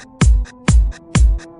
えっ?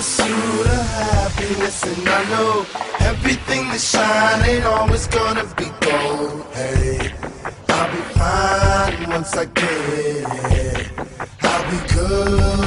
Pursuit of happiness, and I know everything that shine ain't always gonna be gold. Hey, I'll be fine once I get it. I'll be good.